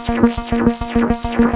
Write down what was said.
stress, stress, stress, stress, stress.